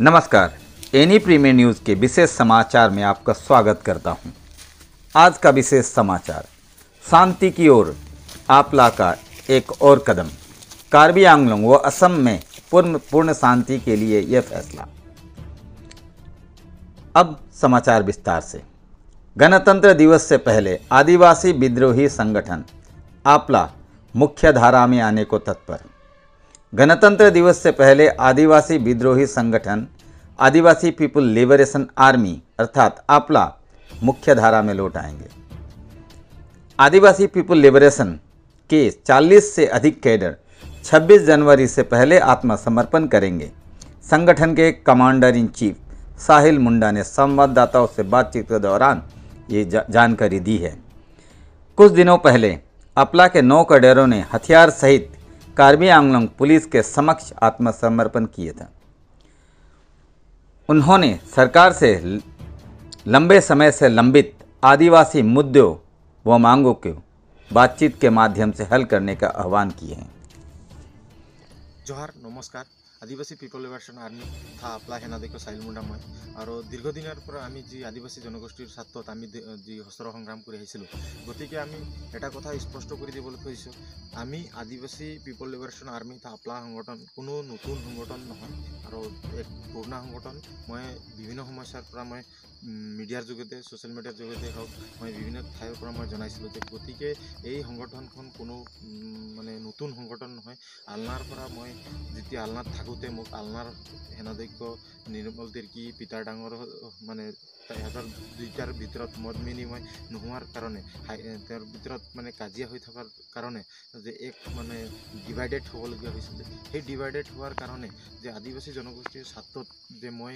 नमस्कार। Any premiere news के विशेष समाचार में आपका स्वागत करता हूँ। आज का विशेष समाचार। शांति की ओर आपला का एक और कदम। कार्बी आंगलोंग व असम में पूर्ण पूर्ण शांति के लिए यह फैसला। अब समाचार विस्तार से। गणतंत्र दिवस से पहले आदिवासी विद्रोही संगठन आपला मुख्य धारा में आने को तत्पर। गणतंत्र दिवस से पहले आदिवासी विद्रोही संगठन आदिवासी पीपुल लिबरेशन आर्मी अर्थात आपला मुख्य धारा में लौट आएँगे। आदिवासी पीपुल लिबरेशन के 40 से अधिक कैडर 26 जनवरी से पहले आत्मसमर्पण करेंगे। संगठन के कमांडर इन चीफ साहिल मुंडा ने संवाददाताओं से बातचीत के दौरान ये जा, जानकारी दी है। कुछ दिनों पहले अपला के नौ कैडरों ने हथियार सहित कार्बी आंगलोंग पुलिस के समक्ष आत्मसमर्पण किए था। उन्होंने सरकार से लंबे समय से लंबित आदिवासी मुद्दों व मांगों को बातचीत के माध्यम से हल करने का आह्वान किए हैं। जोहर, नमस्कार। আদিবাসী পিপল লিবাৰেশ্যন আৰ্মি তথা আপলা সেনাধ্যক্ষ চাহিল মুণ্ডা মই। আৰু দীৰ্ঘদিনৰ পৰা আমি যি আদিবাসী জনগোষ্ঠীৰ স্বাৰ্থত আমি যি অস্ত্ৰ সংগ্ৰাম কৰি আহিছিলোঁ গতিকে আমি এটা কথা স্পষ্ট কৰি দিবলৈ খুজিছোঁ আমি আদিবাসী পিপল লিবাৰেশ্যন আৰ্মি তথা আপলা সংগঠন কোনো নতুন সংগঠন নহয় আৰু এক পুৰণা সংগঠন। মই বিভিন্ন সমস্যাৰ পৰা মই মিডিয়াৰ যোগেদি ছ'চিয়েল মিডিয়াৰ যোগেদি হওক মই বিভিন্ন ঠাইৰ পৰা মই জনাইছিলোঁ যে গতিকে এই সংগঠনখন কোনো মানে নতুন সংগঠন নহয়। আলনাৰ পৰা মই যেতিয়া আলনাত থাকোঁতে মোক আলনাৰ সেনাধ্যক্ষ নিৰ্মল তিৰ্কী পিতাৰ ডাঙৰ মানে সিহঁতৰ দুইটাৰ ভিতৰত মত বিনিময় নোহোৱাৰ কাৰণে তেওঁৰ ভিতৰত মানে কাজিয়া হৈ থকাৰ কাৰণে যে এক মানে ডিভাইডেড হ'বলগীয়া হৈছিলে। সেই ডিভাইডেড হোৱাৰ কাৰণে যে আদিবাসী জনগোষ্ঠীৰ স্বাৰ্থত যে মই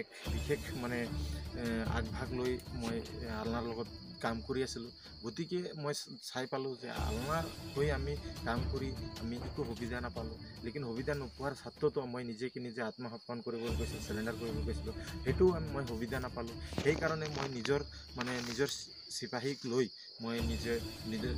এক বিশেষ মানে আগভাগ লৈ মই আলনাৰ লগত কাম কৰি আছিলোঁ। গতিকে মই চাই পালোঁ যে আলনাৰ হৈ আমি কাম কৰি আমি একো সুবিধা নাপালোঁ। লেকিন সুবিধা নোপোৱাৰ স্বাৰ্থতো মই নিজকে নিজে আত্মসমৰ্পণ কৰিবলৈ গৈছিলোঁ চেলেণ্ডাৰ কৰিব গৈছিলোঁ। সেইটো আমি- মই সুবিধা নাপালোঁ। সেইকাৰণে মই নিজৰ মানে নিজৰ চিপাহীক লৈ মই নিজে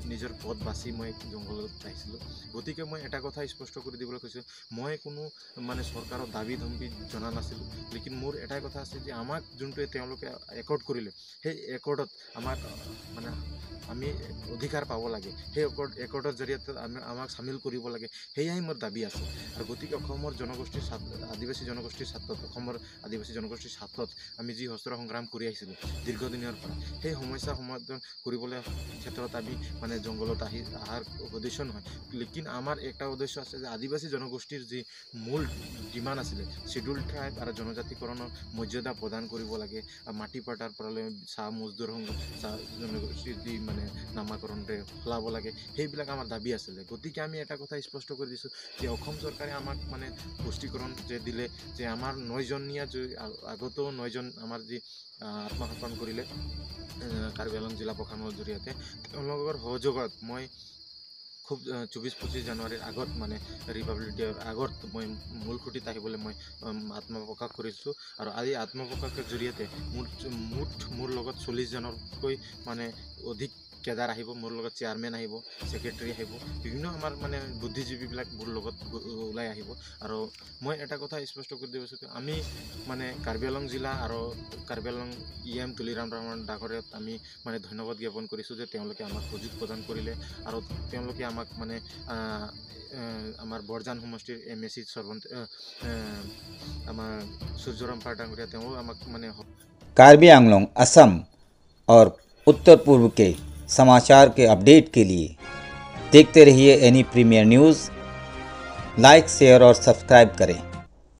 নিজৰ পথ বাছি মই জংঘলত আহিছিলোঁ গতিকে মই এটা কথা স্পষ্ট কৰি দিবলৈ কৈছোঁ মই কোনো মানে চৰকাৰৰ দাবী ধমকি জনা নাছিলোঁ লেকিন মোৰ এটাই কথা আছে যে আমাক যোনটোৱে তেওঁলোকে একৰ্ড কৰিলে সেই একৰ্ডত আমাক মানে আমি অধিকাৰ পাব লাগে সেই একৰ্ড একৰ্ডৰ জৰিয়তে আমি আমাক চামিল কৰিব লাগে সেয়াই মোৰ দাবী আছে। আৰু গতিকে অসমৰ জনগোষ্ঠীৰ ছাত্ৰ আদিবাসী জনগোষ্ঠীৰ ছাত্ৰত অসমৰ আদিবাসী জনগোষ্ঠীৰ ছাত্ৰত আমি যি অস্ত্ৰ সংগ্ৰাম কৰি আহিছিলোঁ দীৰ্ঘদিনৰ পৰা সেই সমস্যা সমাধান কৰিবলৈ ক্ষেত্ৰত আমি মানে জংঘলত আহি অহাৰ উদ্দেশ্য নহয়। লেকিন আমাৰ এটা উদ্দেশ্য আছে যে আদিবাসী জনগোষ্ঠীৰ যি মূল ডিমাণ্ড আছিলে শ্বিডিউল ট্ৰাইব আৰু জনজাতিকৰণৰ মৰ্যাদা প্ৰদান কৰিব লাগে। মাটি পাটাৰ পৰা চাহ মজদুৰ সংঘ চাহ জনগোষ্ঠীৰ যি মানে নামাকৰণৰে সলাব লাগে সেইবিলাক আমাৰ দাবী আছিলে। গতিকে আমি এটা কথা স্পষ্ট কৰি দিছোঁ যে অসম চৰকাৰে আমাক মানে পুষ্টিকৰণ যে দিলে যে আমাৰ নয়জনীয়া যি আগতেও নয়জন আমাৰ যি আহ, আত্মসমৰ্পণ কৰিলে কাৰ্বি আংলং জিলা প্ৰশাসনৰ জৰিয়তে। তেওঁলোকৰ সহযোগত মই খুব চৌবিছ পঁচিছ জানুৱাৰীৰ আগত মানে ৰিপাব্লিক ডেৰ আগত মই মূল খুঁটিত আহিবলৈ মই আত্মপ্ৰকাশ কৰিছোঁ। আৰু আজি আত্মপ্ৰকাশৰ জৰিয়তে মোৰ মুঠ মোৰ লগত চল্লিছজনতকৈ মানে অধিক কেডাৰ আহিব মোৰ লগত চেয়াৰমেন আহিব ছেক্ৰেটাৰী আহিব বিভিন্ন আমাৰ মানে বুদ্ধিজীৱীবিলাক মোৰ লগত গ- ওলাই আহিব আৰু মই এটা কথা স্পষ্ট কৰি দিব বিচাৰিছোঁ আমি মানে কাৰ্বি আংলং জিলা আৰু কাৰ্বি আংলং ই এম তুলিৰাম ৰহমান ডাঙৰীয়াক আমি মানে ধন্যবাদ জ্ঞাপন কৰিছোঁ যে তেওঁলোকে আমাক সুযোগ প্ৰদান কৰিলে আৰু তেওঁলোকে আমাক মানে আহ, আহ, আমাৰ বৰজান সমষ্টিৰ এম এ চি সৰ্বন্ত আহ, আহ, আমাৰ সূৰ্যৰাম পাৰ ডাঙৰীয়া তেওঁ আমাক মানে कार्बी आंगलोंग असम और उत्तर पूर्व के समाचार के अपडेट के लिए देखते रहिए Any Premier News. Like, share और सब्सक्राइब करें।